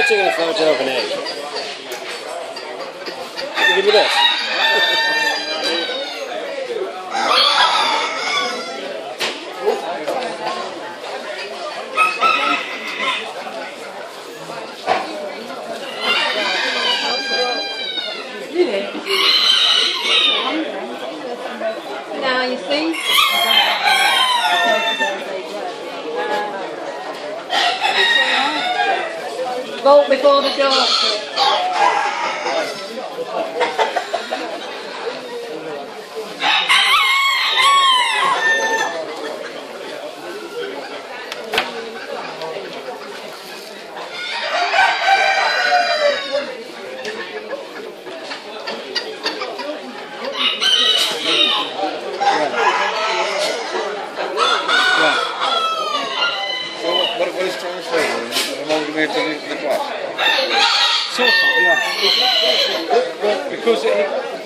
Try taking a photo of an egg. Give me this. Now you see. Vote before the door. What, what is translated? Amalgamated into the? Sort of, yeah. Because it,